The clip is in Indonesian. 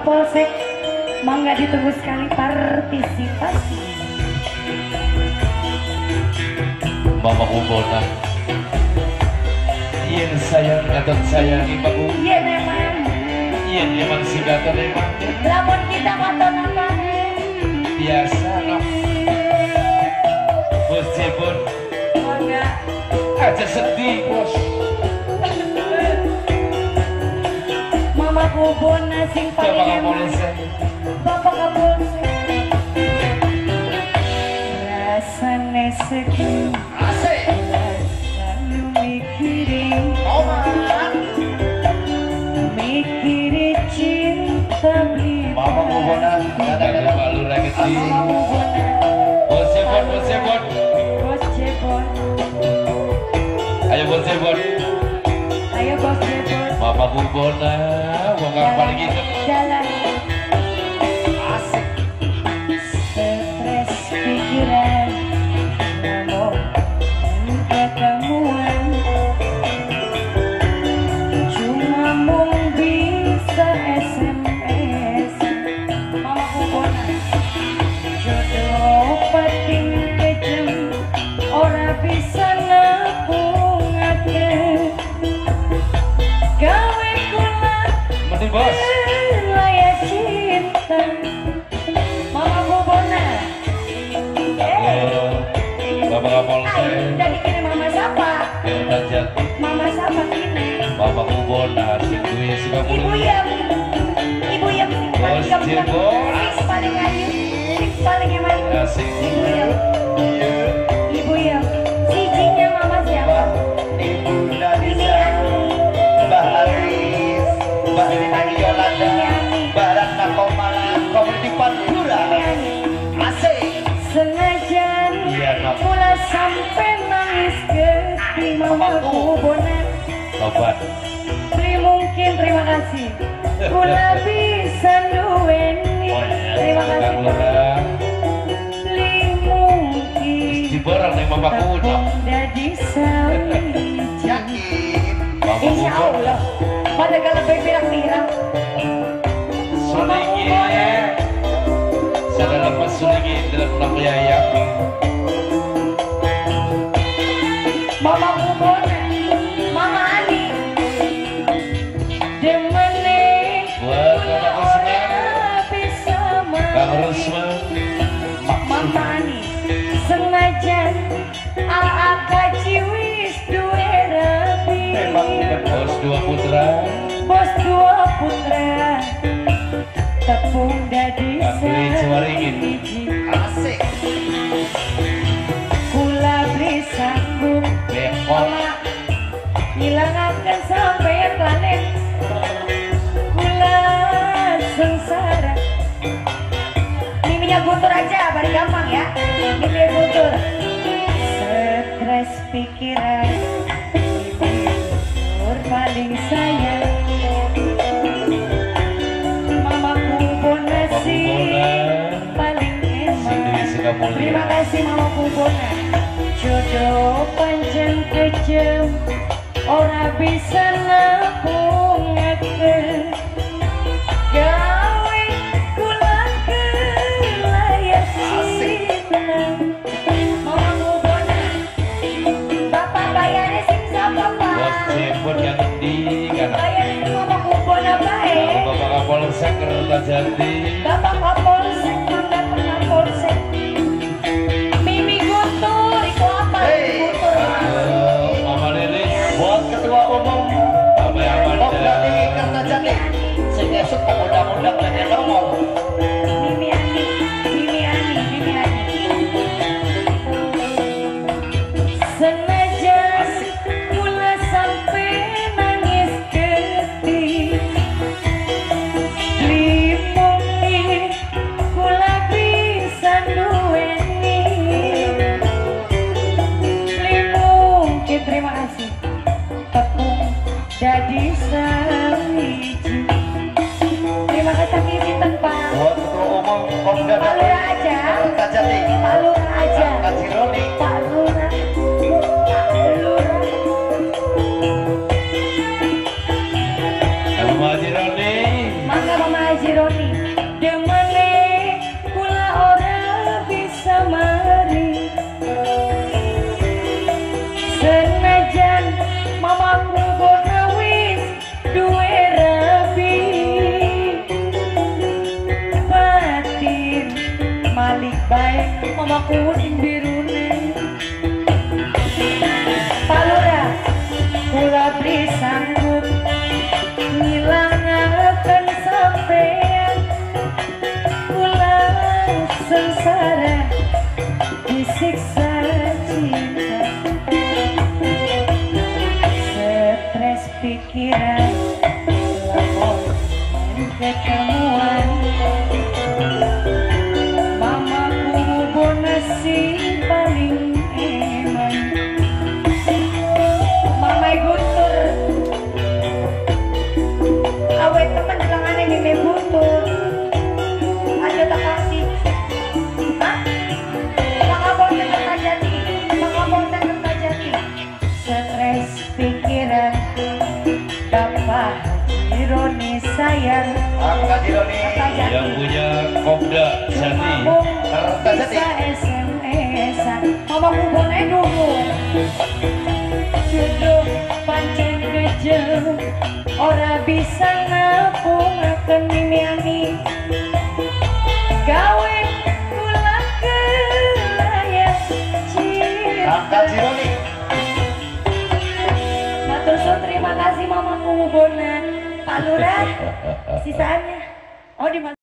Kapolsek Mangga ditunggu sekali? Partisipasi. Mama Kubona Iya sayang atau sayang ibu Iya memang. Iya memang si kata memang. Lamun kita motor apa? Biasa no Bos Jebon. Mangga aja sedih bos Sing paling Bapak Kapolsek Bapak Rasane sekian Asik. Selalu mikirin. Mikirin cinta malu lagi sih Mama Kubona Bos Jebon Bos Jebon. Bos Jebon. Ayo Bos Jebon. Ayo Bos Jebon. Mama Kubona Jalan Mending bos Tobat mungkin terima kasih. Kula bisa duweni Oh iya Terima kasih Kang Lurah Beli mungkin Di barang nih Bapak Kubona Dadi sawit. Yakin. Insya Allah. Pada kalau pirang-pirang Sulingnya Saya lepas sulingnya dalam nama ya Kang Rusman Mama Ani Sengaja duwe benar. Bos dua putra. Bos dua putra. Tepung dadi Asik. Kula beli sanggup Bepot Mama Hilangakan sampai planet Guntur aja, bari gampang ya. Miminya guntur Stres pikiran Guntur paling sayang. Mamaku bona Bapak sih Kubona paling kapulung Terima kasih Mama Kubona Jodoh panjang kejam Ora bisa tak undang-undang lagi ngomong. Tepung jadi sawiji. Terima kasih Pinten Pak. Buat Ketua Umum Pemda Pak Lurah aja. Pak Lurah aja. Kasih Roni. Pak Lurah. Baik mamaku sing birune Pak Lurah kula sanggup ngilangaken sampean kula sengsara disiksa cinta. Stres pikiran lepon Sayang. Yang punya Kopda Sani. Mabung Kertajati. bisa SMS-an Mamaku boleh dulu Jodoh pancen kejem Ora bisa ngapung akan mimiani Pak Lurah Sisanya Oh di